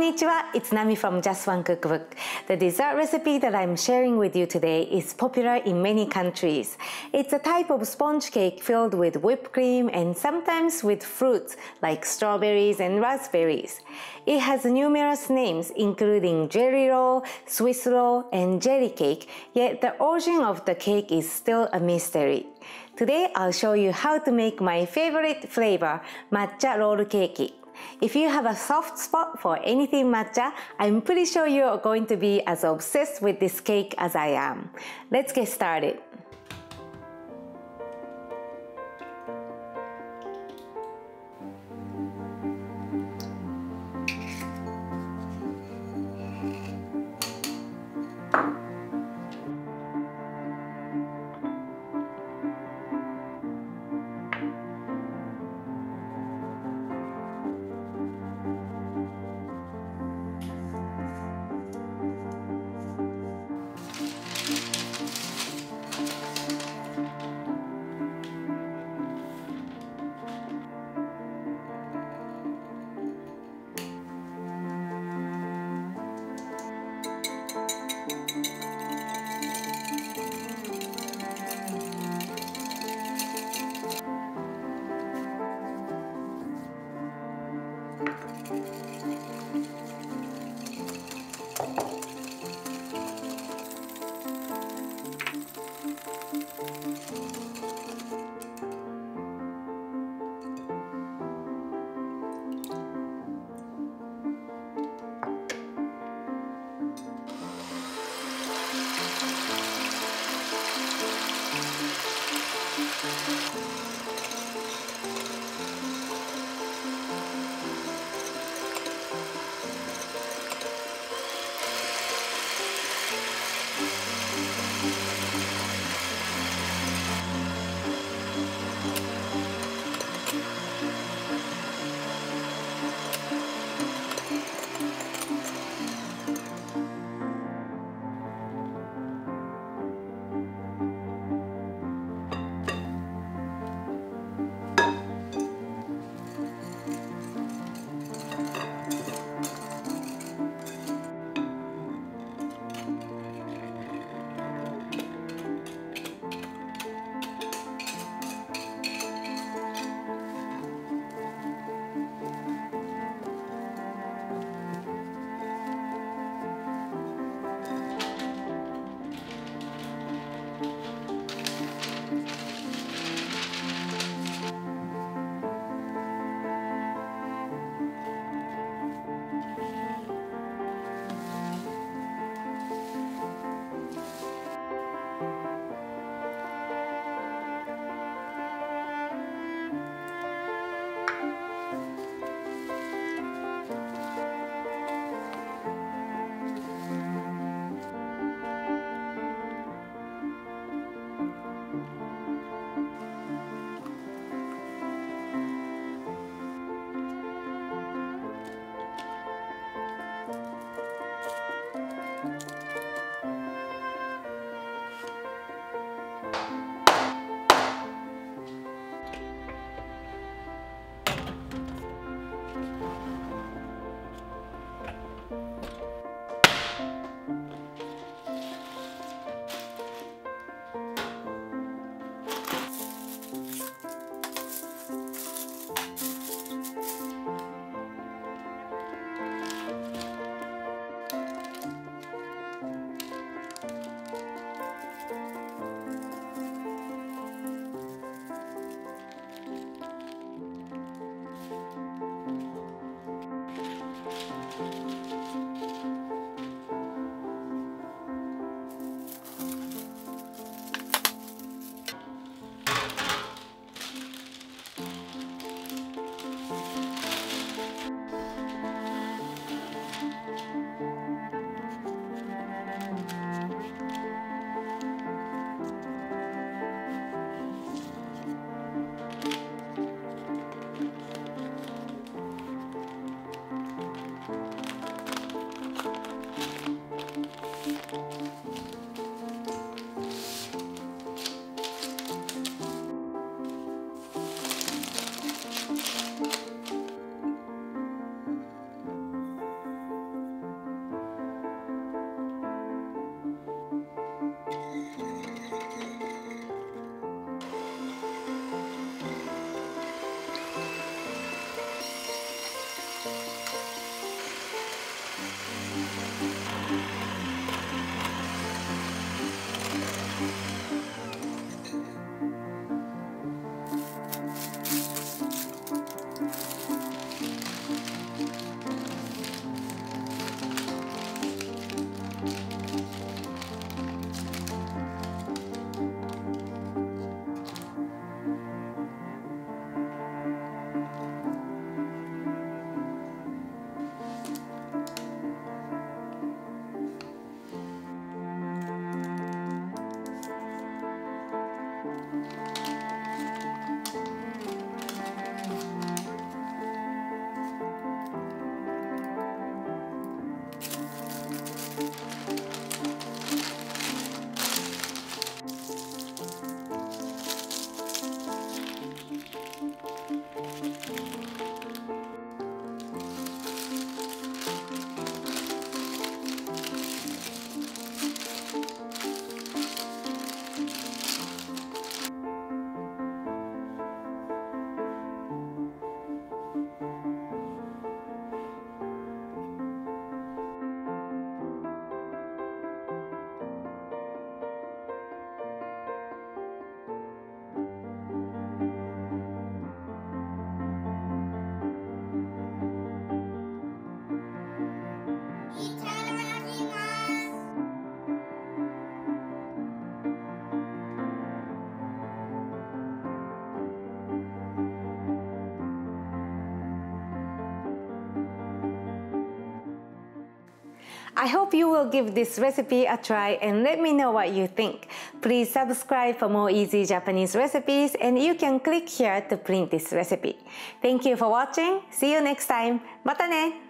Konnichiwa, it's Nami from Just One Cookbook. The dessert recipe that I'm sharing with you today is popular in many countries. It's a type of sponge cake filled with whipped cream and sometimes with fruits like strawberries and raspberries. It has numerous names including jelly roll, Swiss roll, and jelly cake, yet the origin of the cake is still a mystery. Today I'll show you how to make my favorite flavor, matcha roll cake. If you have a soft spot for anything matcha, I'm pretty sure you're going to be as obsessed with this cake as I am. Let's get started. I hope you will give this recipe a try and let me know what you think. Please subscribe for more easy Japanese recipes and you can click here to print this recipe. Thank you for watching. See you next time. またね